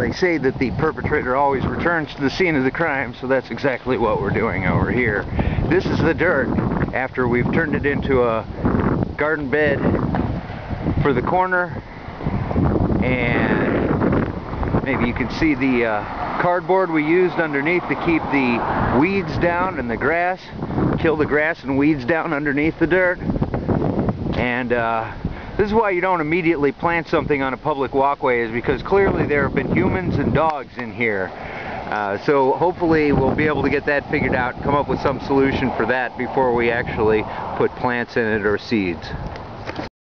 They say that the perpetrator always returns to the scene of the crime, so that's exactly what we're doing over here. This is the dirt after we've turned it into a garden bed for the corner. And maybe you can see the uh, cardboard we used underneath to keep the weeds down and the grass, kill the grass and weeds down underneath the dirt. And uh, this is why you don't immediately plant something on a public walkway is because clearly there have been humans and dogs in here. Uh, so hopefully we'll be able to get that figured out, come up with some solution for that before we actually put plants in it or seeds.